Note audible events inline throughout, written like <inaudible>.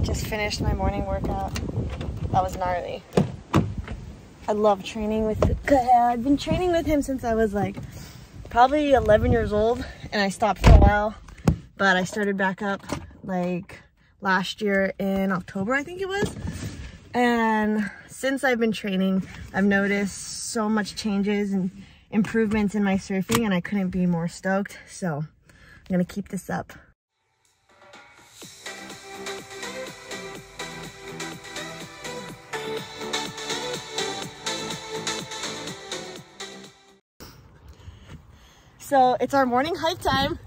Just finished my morning workout. That was gnarly. I love training with Kahea. I've been training with him since I was like probably 11 years old and I stopped for a while, but I started back up like last year in October, I think it was. And since I've been training, I've noticed so much changes and improvements in my surfing and I couldn't be more stoked. So I'm gonna keep this up. So it's our morning hike time.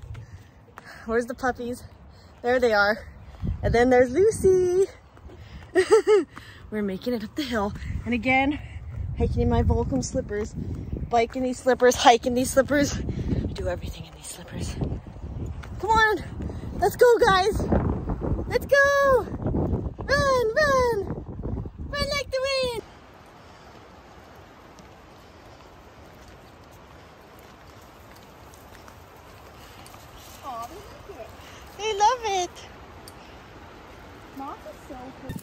Where's the puppies? There they are. And then there's Lucy. <laughs> We're making it up the hill. And again, hiking in my Volcom slippers, biking these slippers, hiking in these slippers. I do everything in these slippers. Come on, let's go guys. Let's go. Run, run. Run like the wind. They like it. They love it. Moss is so cool.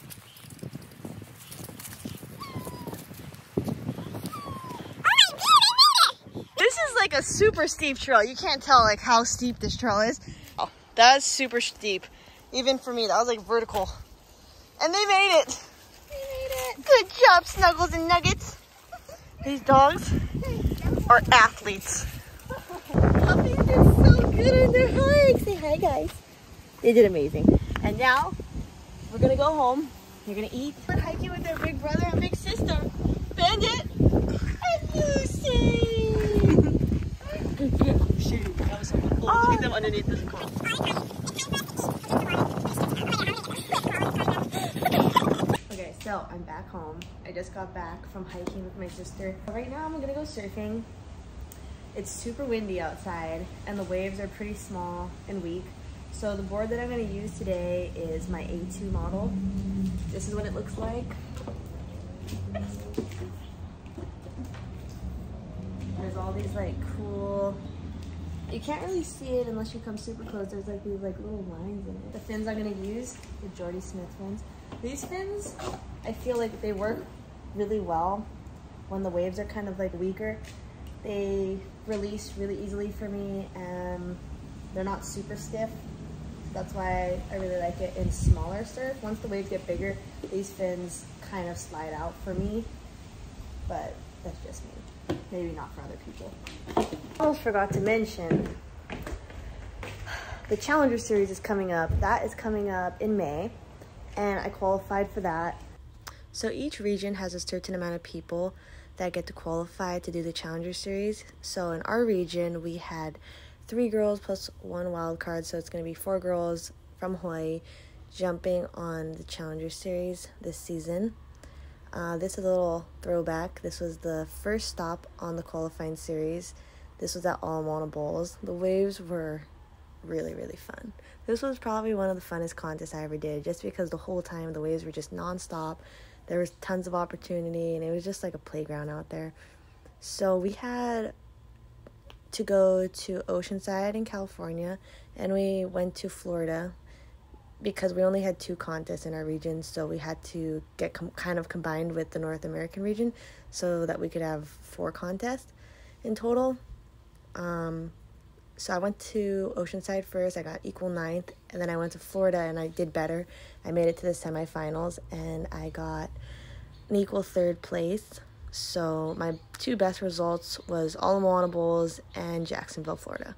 This is like a super steep trail. You can't tell like how steep this trail is. Oh, that's super steep. Even for me, that was like vertical. And they made it. They made it. Good job, Snuggles and Nuggets. These dogs are athletes. <laughs> Puppies did so good on their hikes. Say hi, guys. They did amazing. And now we're gonna go home. We're gonna eat. We're hiking with their big brother and big sister, Bandit and Lucy. Shoot, that was so cool. Look at them underneath this cool. Okay, so I'm back home. I just got back from hiking with my sister. Right now I'm gonna go surfing. It's super windy outside and the waves are pretty small and weak. So the board that I'm gonna use today is my A2 model. This is what it looks like. There's all these like cool, you can't really see it unless you come super close. There's like these like little lines in it. The fins I'm gonna use, the Jordy Smith fins. These fins, I feel like they work really well when the waves are kind of like weaker. They release really easily for me and they're not super stiff. That's why I really like it in smaller surf. Once the waves get bigger, these fins kind of slide out for me, but that's just me. Maybe not for other people. I almost forgot to mention, the Challenger Series is coming up. That is coming up in May, and I qualified for that. So each region has a certain amount of people that get to qualify to do the Challenger Series. So in our region, we had three girls plus one wild card, so it's going to be four girls from Hawaii jumping on the Challenger Series this season. Uh, this is a little throwback. This was the first stop on the qualifying series. This was at Ala Bowls. The waves were really, really fun. This was probably one of the funnest contests I ever did just because the whole time the waves were just nonstop. There was tons of opportunity and it was just like a playground out there. So we had to go to Oceanside in California and we went to Florida because we only had two contests in our region, so we had to get com- kind of combined with the North American region so that we could have four contests in total. Um, so I went to Oceanside first. I got equal ninth, and then I went to Florida and I did better. I made it to the semifinals and I got an equal third place. So my two best results was Ala Moana Bowls and Jacksonville, Florida.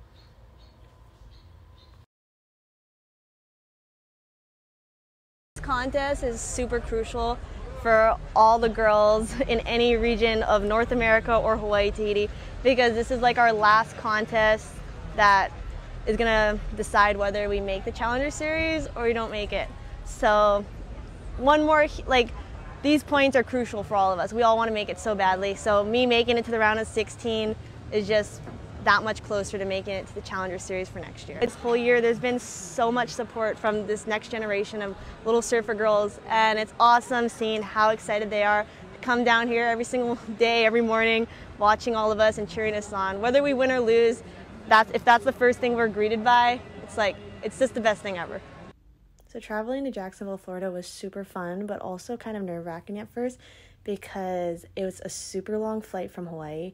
This contest is super crucial for all the girls in any region of North America or Hawaii, Tahiti, because this is like our last contest that is gonna decide whether we make the Challenger Series or we don't make it. So, one more, like, these points are crucial for all of us. We all want to make it so badly. So, me making it to the round of 16 is just that much closer to making it to the Challenger Series for next year. This whole year, there's been so much support from this next generation of little surfer girls, and it's awesome seeing how excited they are to come down here every single <laughs> day, every morning, watching all of us and cheering us on. Whether we win or lose, that's, if that's the first thing we're greeted by, it's like, it's just the best thing ever. So traveling to Jacksonville, Florida was super fun, but also kind of nerve wracking at first because it was a super long flight from Hawaii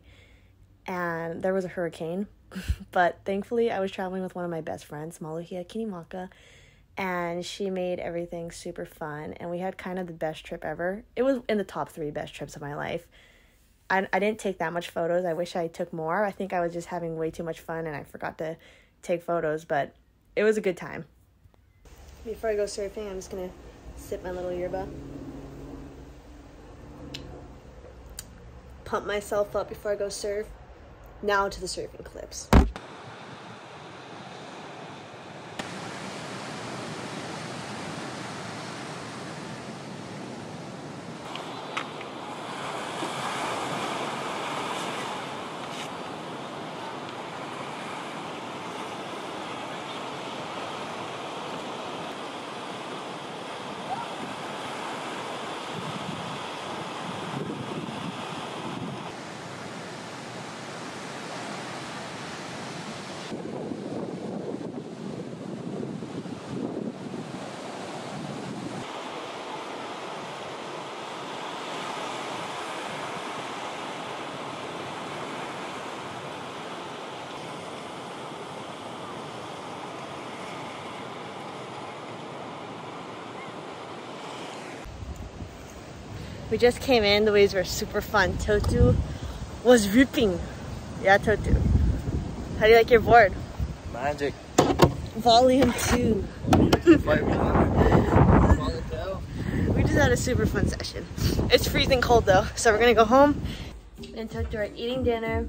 and there was a hurricane. <laughs> but thankfully, I was traveling with one of my best friends, Maluhia Kinimaka, and she made everything super fun. And we had kind of the best trip ever. It was in the top three best trips of my life. I, I didn't take that much photos. I wish I took more. I think I was just having way too much fun and I forgot to take photos, but it was a good time. Before I go surfing, I'm just gonna sip my little yerba. Pump myself up before I go surf. Now to the surfing clips. We just came in, the waves were super fun. Totu was ripping. Yeah, Totu. How do you like your board? Magic. Volume 2. <laughs> We just had a super fun session. It's freezing cold though, so we're gonna go home. And Totu are eating dinner.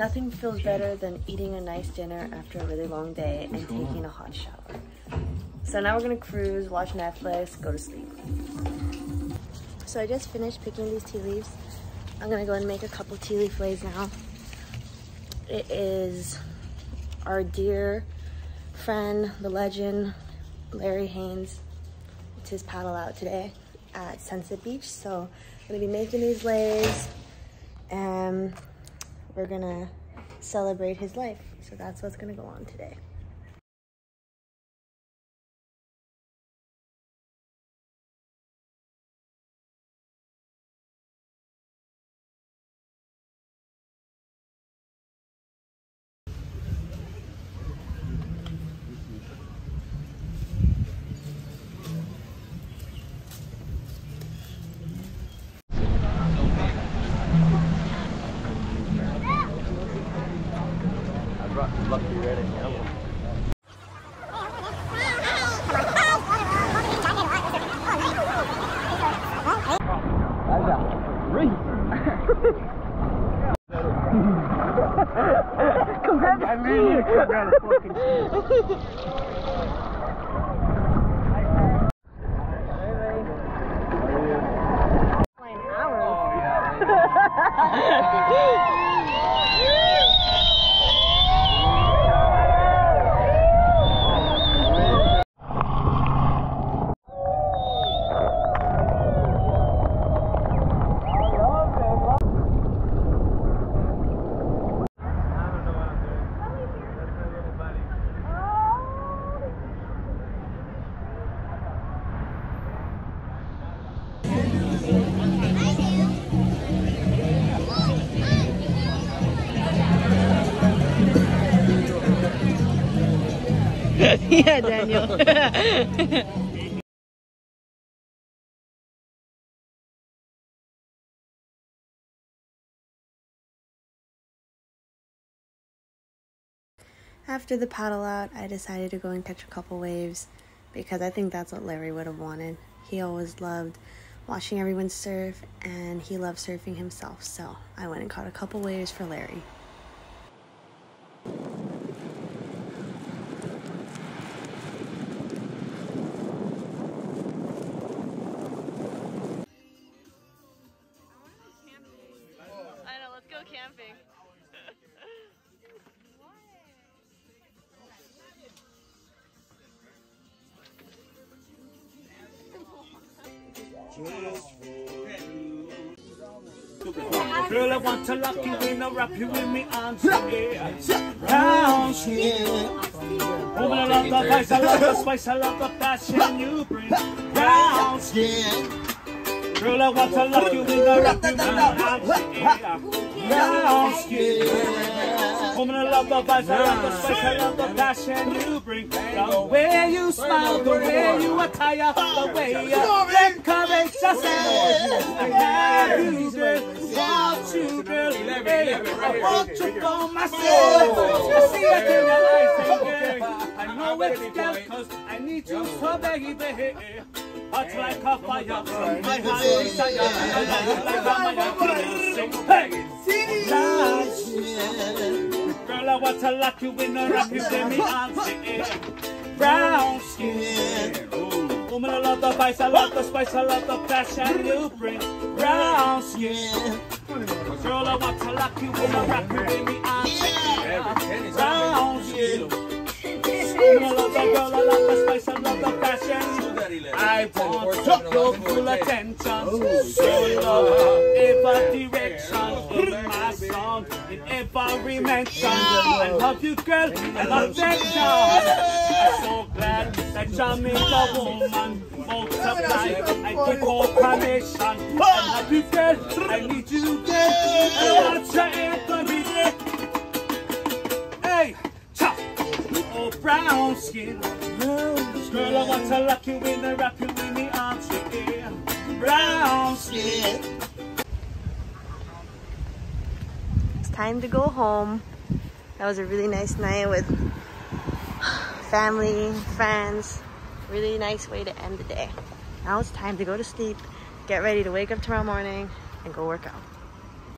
Nothing feels better than eating a nice dinner after a really long day and taking a hot shower. So now we're gonna cruise, watch Netflix, go to sleep. So I just finished picking these tea leaves. I'm gonna go and make a couple tea leaf leis now. It is our dear friend, the legend, Larry Haynes. It's his paddle out today at Sunset Beach. So I'm gonna be making these leis and we're gonna celebrate his life. So that's what's gonna go on today. I mean, you got a fucking Oh, <laughs> yeah, Daniel. After the paddle out, I decided to go and catch a couple waves because I think that's what Larry would have wanted. He always loved watching everyone surf and he loved surfing himself, so I went and caught a couple waves for Larry. Girl, I want to lock you in, I'll wrap you in me arms, yeah. Round, yeah. Woman, I love the spice, I love the spice, I love the passion you bring. Brown skin. Girl, I want to love you in the rock you Brown skin. Woman, I love the vibes, I love the spice, I love the passion you bring. The way you smile, the way you attire, the way you encourage yourself. I have you, girl. Want you, girl. Hey, I want you for myself. I see it in your eyes, girl. I know it's girl, cause I need you so baby. Hot like a fire, my heart is fire. I love you like a fire. Hey, Girl, I want to lock you in a rock you give me answer. Brown skin. Woman, I love the vice, I love the spice, I love the passion you bring. Brown skin. Girl, I want to lock you in a rock you give me answer. Brown skin. I love girl, I love I love. I want your full attention. Show love every direction in my song, in every mention. I love you, girl, and affection. I'm so glad that you make a woman multiply. I give all permission. I love you, girl. I need you, girl. I want you every Oh, brown skin. Girl, I want to lock you in wrap you in the arms. Yeah. Brown skin. It's time to go home. That was a really nice night with family, friends. Really nice way to end the day. Now it's time to go to sleep, get ready to wake up tomorrow morning, and go work out.